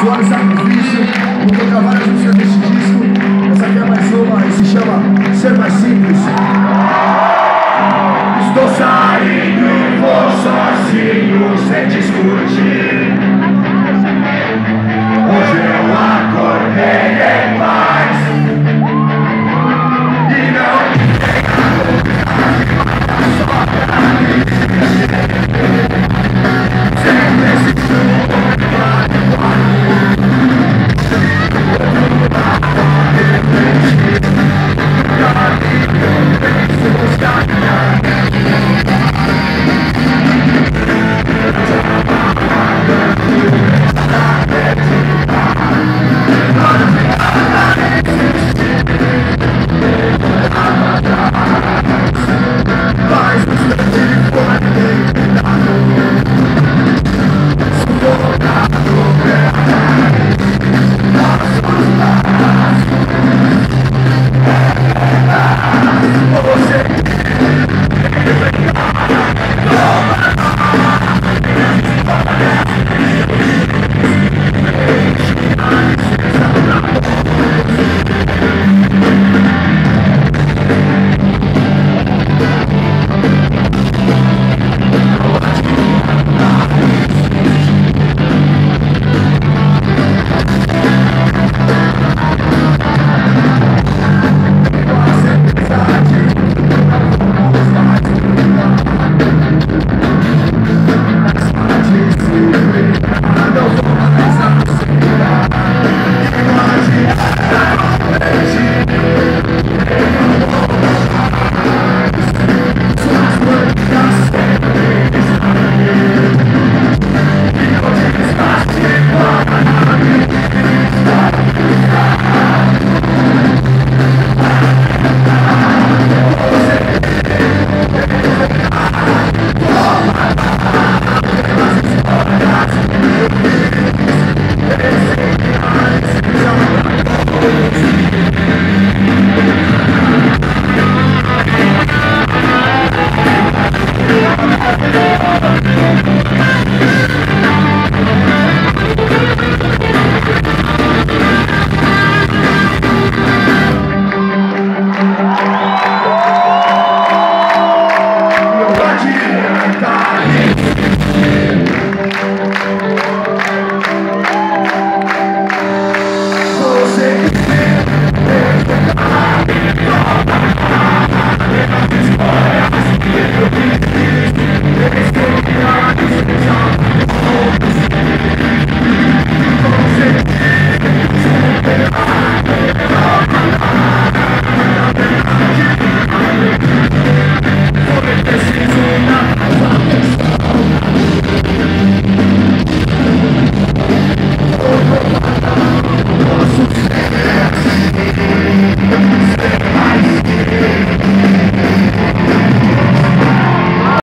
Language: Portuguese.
Suave Sacrifício. Vou tocar várias músicas deste disco. Essa aqui é mais uma e se chama